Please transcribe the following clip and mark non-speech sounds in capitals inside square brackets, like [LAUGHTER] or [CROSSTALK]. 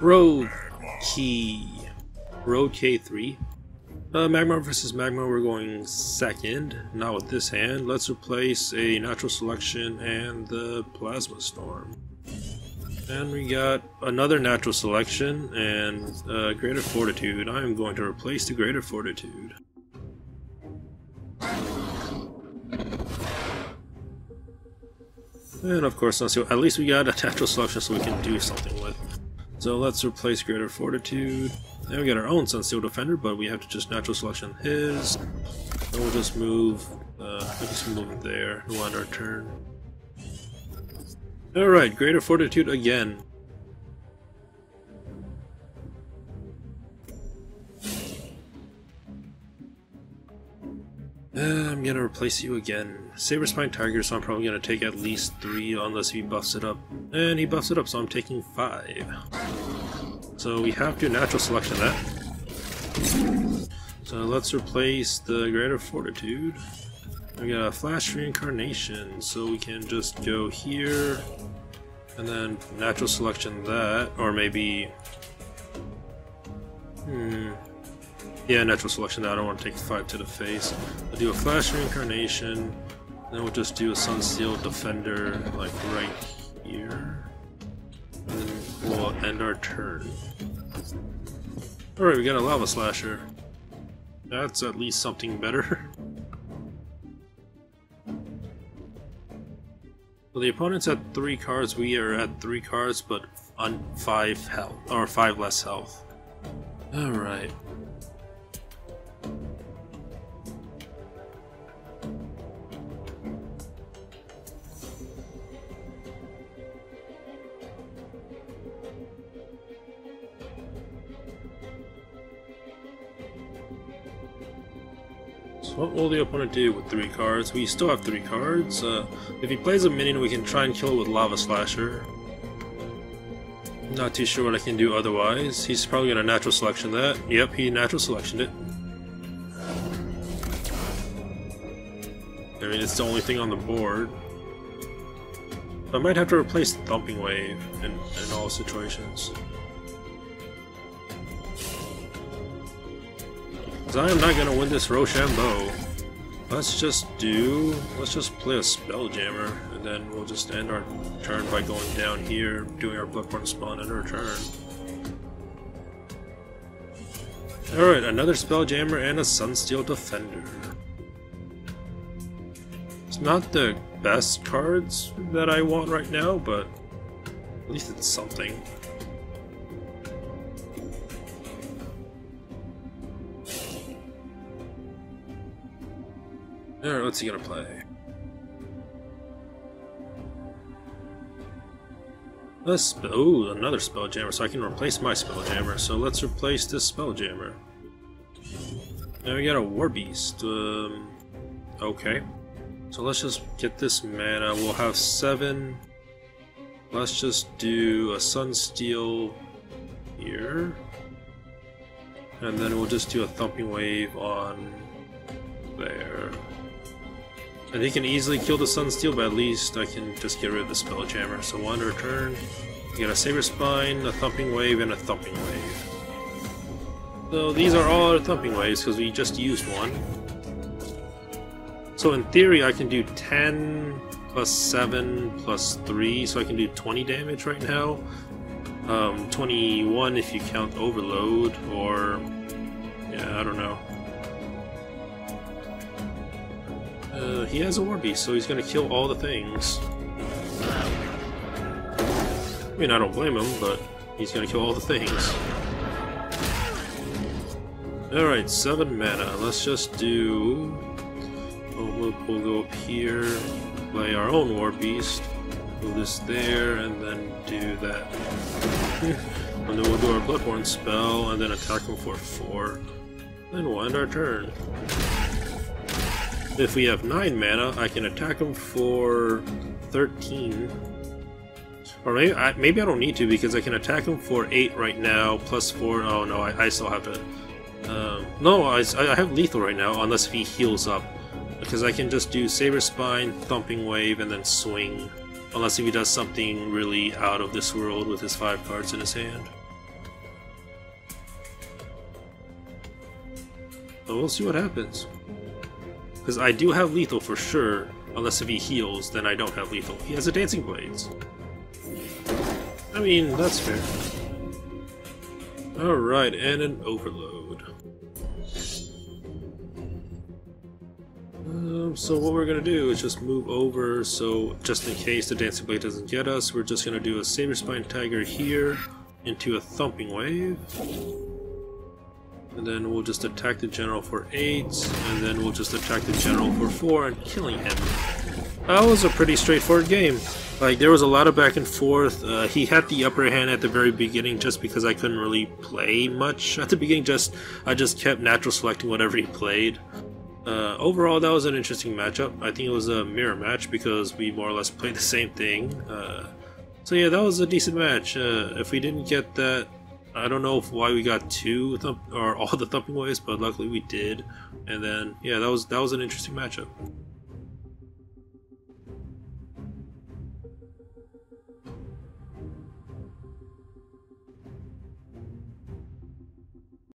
Road Key. Road K3. Uh, Magmar versus Magmar, we're going second. Not with this hand. Let's replace a Natural Selection and the Plasma Storm. And we got another Natural Selection and uh, Greater Fortitude. I am going to replace the Greater Fortitude. And of course, at least we got a Natural Selection so we can do something with. So let's replace Greater Fortitude. And we got our own Sunsteel Defender, but we have to just natural selection his. And we'll just move, uh, we'll just move there. We'll end our turn. Alright, Greater Fortitude again. Uh, I'm gonna replace you again. Saber Spine Tiger, so I'm probably gonna take at least three unless he buffs it up. And he buffs it up, so I'm taking five. So we have to natural selection that. So let's replace the Greater Fortitude. We got a Flash Reincarnation, so we can just go here, and then natural selection that, or maybe... Hmm... Yeah, natural selection I don't want to take 5 to the face. I'll do a Flash Reincarnation, then we'll just do a Sunsteel Defender, like right here. And then we'll end our turn. Alright, we got a Lava Slasher. That's at least something better. [LAUGHS] So the opponent's at 3 cards, we are at 3 cards, but on 5 health, or 5 less health. Alright. What will the opponent do with three cards? We still have three cards. Uh, if he plays a minion, we can try and kill it with Lava Slasher. Not too sure what I can do otherwise. He's probably gonna natural selection that. Yep, he natural selectioned it. I mean, it's the only thing on the board. I might have to replace Thumping Wave in, in all situations. I am not gonna win this Rochambeau. Let's just do... Let's just play a Spelljammer, and then we'll just end our turn by going down here, doing our Bloodborne spawn, and our turn. Alright, another Spelljammer and a Sunsteel Defender. It's not the best cards that I want right now, but at least it's something. Alright, what's he gonna play? A spell. Ooh, another Spelljammer, so I can replace my Spelljammer. So let's replace this Spelljammer. Now we got a War Beast. Um, okay. So let's just get this mana. We'll have seven. Let's just do a Sunsteel here. And then we'll just do a Thumping Wave on. And he can easily kill the Sunsteel, but at least I can just get rid of the Spelljammer. So one return, you get a Saber Spine, a Thumping Wave, and a Thumping Wave. So these are all our Thumping Waves, because we just used one. So in theory I can do 10 plus 7 plus 3, so I can do 20 damage right now. Um, 21 if you count Overload, or... yeah, I don't know. He has a War Beast, so he's gonna kill all the things. I mean, I don't blame him, but he's gonna kill all the things. Alright, 7 mana. Let's just do... We'll, we'll, we'll, go up here, play our own War Beast, move this there, and then do that. [LAUGHS] and then we'll do our Bloodborne spell, and then attack him for 4. Then we'll end our turn. If we have 9 mana, I can attack him for 13. Or maybe I, maybe I don't need to because I can attack him for 8 right now, plus 4. Oh no, I, I still have to... Um, no, I, I have lethal right now, unless if he heals up. Because I can just do Saber Spine, Thumping Wave, and then swing Unless if he does something really out of this world with his five cards in his hand. But we'll see what happens. Because I do have lethal for sure, unless if he heals, then I don't have lethal. He has a Dancing Blades. I mean, that's fair. Alright, and an Overload. Um, so what we're gonna do is just move over, so just in case the Dancing Blade doesn't get us, we're just gonna do a Saber Spine Tiger here into a Thumping Wave. And then we'll just attack the general for 8, and then we'll just attack the general for 4 and killing him. That was a pretty straightforward game. Like, there was a lot of back and forth. Uh, he had the upper hand at the very beginning just because I couldn't really play much at the beginning. Just I just kept natural selecting whatever he played. Uh, overall, that was an interesting matchup. I think it was a mirror match because we more or less played the same thing. Uh, so yeah, that was a decent match. Uh, if we didn't get that I don't know if why we got two thump or all the thumping waves, but luckily we did. And then yeah, that was that was an interesting matchup.